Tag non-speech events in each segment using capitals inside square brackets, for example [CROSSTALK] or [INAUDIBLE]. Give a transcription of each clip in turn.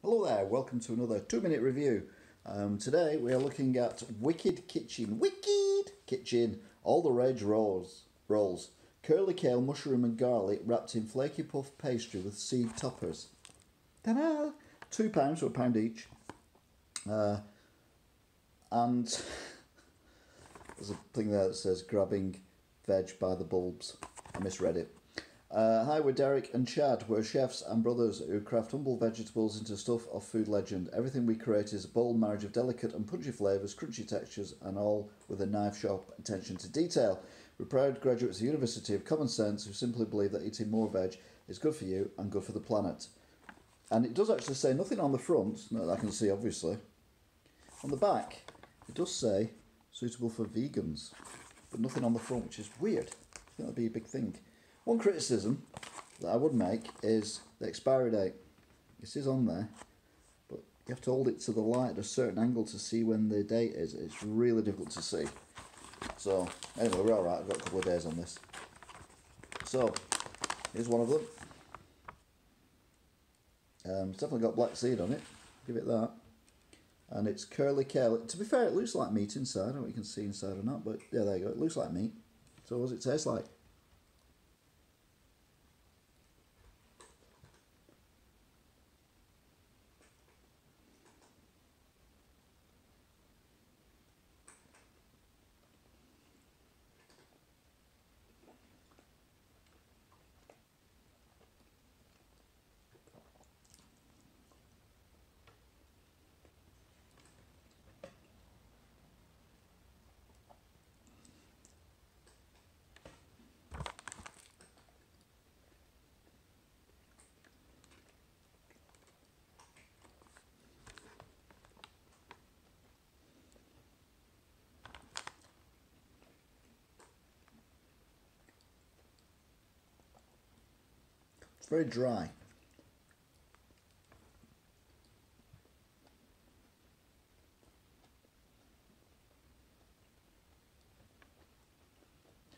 Hello there, welcome to another two minute review. Um, today we are looking at Wicked Kitchen. Wicked Kitchen! All the rage rolls. rolls. Curly kale, mushroom and garlic wrapped in flaky puff pastry with seed toppers. Ta-da! Two pounds, or a pound each. Uh, and [LAUGHS] there's a thing there that says grabbing veg by the bulbs. I misread it. Uh, hi, we're Derek and Chad. We're chefs and brothers who craft humble vegetables into stuff of food legend. Everything we create is a bold marriage of delicate and punchy flavours, crunchy textures, and all with a knife sharp attention to detail. We're proud graduates of the University of Common Sense who simply believe that eating more veg is good for you and good for the planet. And it does actually say nothing on the front, that I can see obviously. On the back, it does say suitable for vegans, but nothing on the front, which is weird. I think that'd be a big thing. One criticism that I would make is the expiry date. This is on there, but you have to hold it to the light at a certain angle to see when the date is. It's really difficult to see. So, anyway, we're alright. I've got a couple of days on this. So, here's one of them. Um, it's definitely got black seed on it. Give it that. And it's curly kale. To be fair, it looks like meat inside. I don't know what you can see inside or not, but yeah, there you go. It looks like meat. So what does it taste like? Very dry.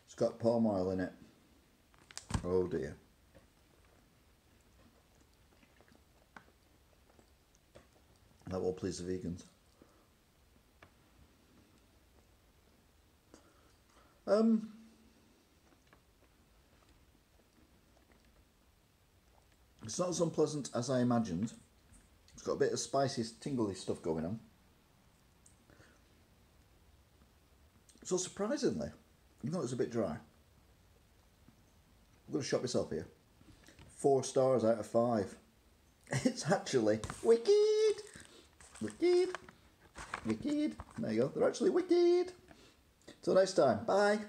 It's got palm oil in it. Oh dear. That will please the vegans. Um, It's not as unpleasant as I imagined. It's got a bit of spicy, tingly stuff going on. So surprisingly, even though it's a bit dry, I'm going to shock myself here. Four stars out of five. [LAUGHS] It's actually wicked! Wicked! Wicked! There you go, they're actually wicked! Till next time, bye!